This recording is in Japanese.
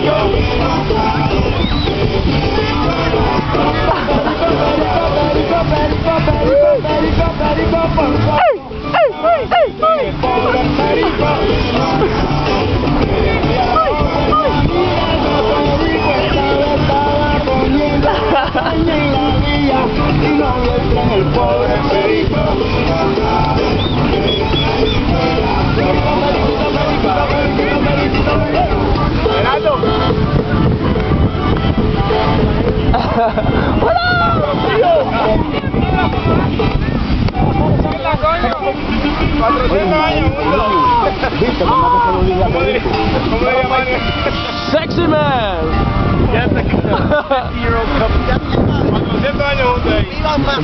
Brasil! Sexy man. Ya está Cuando 100 años, Viva Más.